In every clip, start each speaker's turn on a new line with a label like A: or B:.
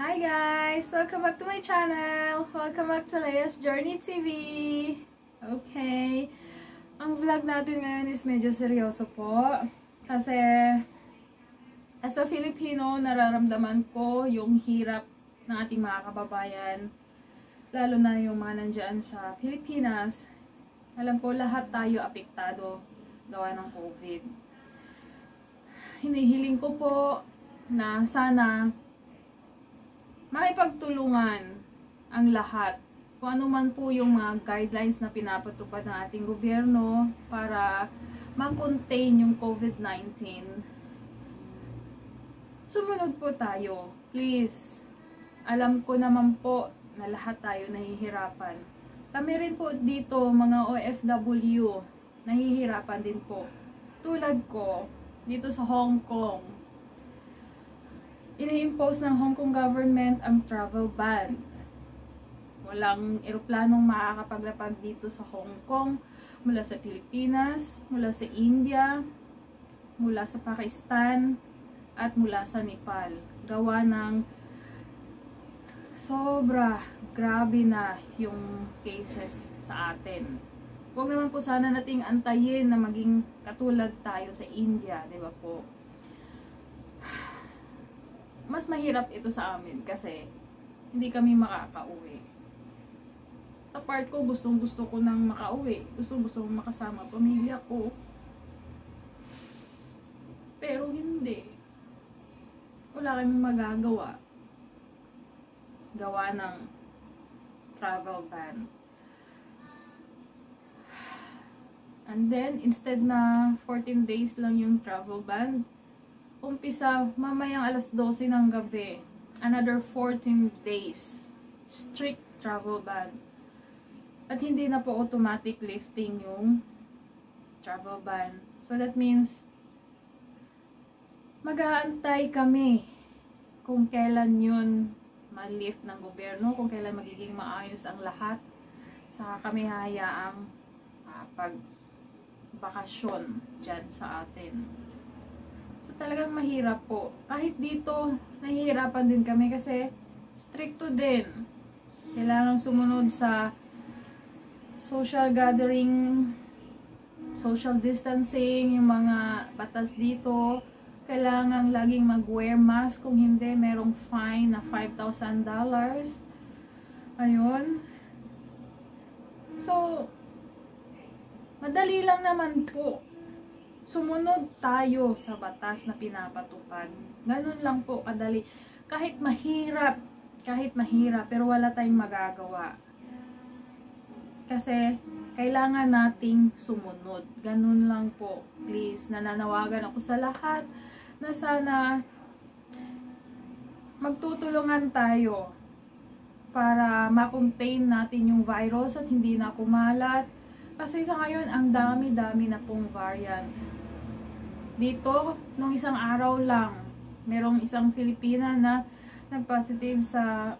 A: Hi guys! Welcome back to my channel! Welcome back to Leia's Journey TV! Okay, ang vlog natin ngayon is medyo seryoso po. Kasi, as a Filipino, nararamdaman ko yung hirap ng ating mga kababayan. Lalo na yung mga nandyan sa Pilipinas. Alam ko lahat tayo apektado gawa ng COVID. Hinihiling ko po na sana makipagtulungan ang lahat. Kung ano man po yung mga guidelines na pinapatupad ng ating gobyerno para ma-contain yung COVID-19. Sumunod po tayo. Please. Alam ko naman po na lahat tayo nahihirapan. Kami rin po dito, mga OFW, nahihirapan din po. Tulad ko, dito sa Hong Kong, ini-impose ng Hong Kong government ang travel ban. Walang eroplanong makakapaglapag dito sa Hong Kong, mula sa Pilipinas, mula sa India, mula sa Pakistan, at mula sa Nepal. Gawa ng sobra, grabe na yung cases sa atin. Huwag naman po sana nating antayin na maging katulad tayo sa India, di ba po? Mas mahirap ito sa amin kasi hindi kami makakauwi. Sa part ko, gustong gusto ko nang makauwi. Gustong gusto kong makasama pamilya ko. Pero hindi. Wala kami magagawa. Gawa ng travel ban. And then, instead na 14 days lang yung travel ban, umpisa mamayang alas 12 ng gabi. Another 14 days. Strict travel ban. At hindi na po automatic lifting yung travel ban. So that means mag-aantay kami kung kailan yun ma-lift ng gobyerno, kung kailan magiging maayos ang lahat sa kami hayaang uh, pag bakasyon dyan sa atin. So, talagang mahirap po. Kahit dito, nahihirapan din kami kasi stricto din. Kailangan sumunod sa social gathering, social distancing, yung mga batas dito. Kailangan laging mag-wear mask. Kung hindi, merong fine na $5,000. Ayun. So, madali lang naman po sumunod tayo sa batas na pinapatupad. Ganun lang po kadali. Kahit mahirap, kahit mahirap, pero wala tayong magagawa. Kasi, kailangan nating sumunod. Ganun lang po. Please, nananawagan ako sa lahat na sana magtutulungan tayo para ma-contain natin yung virus at hindi na kumalat. Kasi sa ngayon, ang dami-dami na pong variant dito, nung isang araw lang, merong isang Filipina na nag-positive sa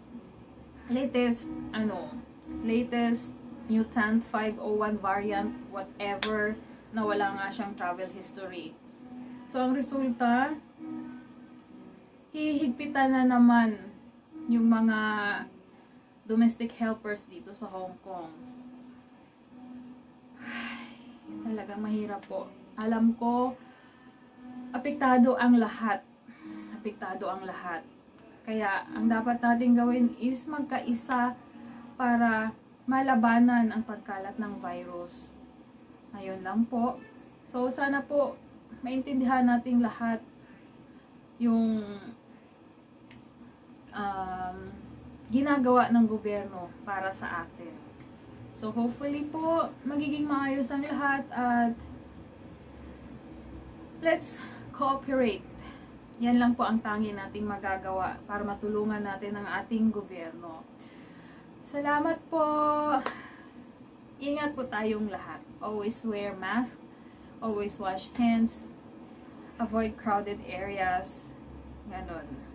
A: latest, ano, latest mutant 501 variant, whatever, na wala nga siyang travel history. So, ang resulta, hihigpitan na naman yung mga domestic helpers dito sa Hong Kong. Ay, talagang mahirap po. Alam ko, apektado ang lahat. Apektado ang lahat. Kaya, ang dapat natin gawin is magkaisa para malabanan ang pagkalat ng virus. Ayun lang po. So, sana po maintindihan nating lahat yung um, ginagawa ng gobyerno para sa atin. So, hopefully po, magiging maayos ang lahat at let's cooperate. Yan lang po ang tangi nating magagawa para matulungan natin ang ating gobyerno. Salamat po! Ingat po tayong lahat. Always wear mask. Always wash hands. Avoid crowded areas. Ganon.